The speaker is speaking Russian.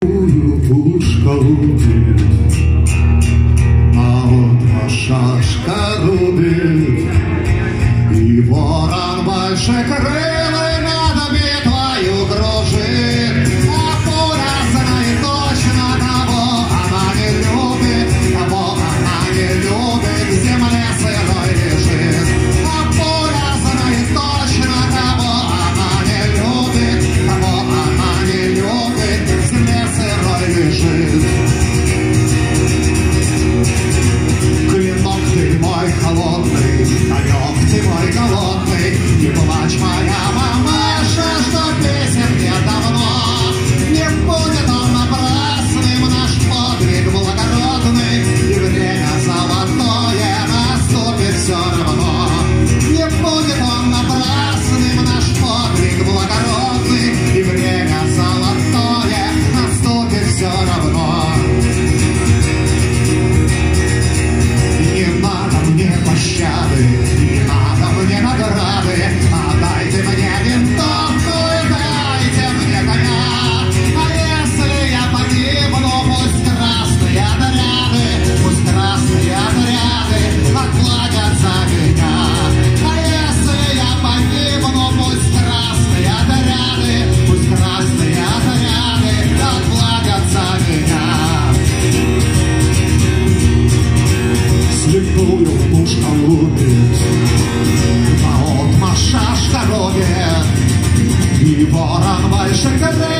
Пушка лупит, а вот шашка рубит, и ворон больше крылья Deixa a cadeia.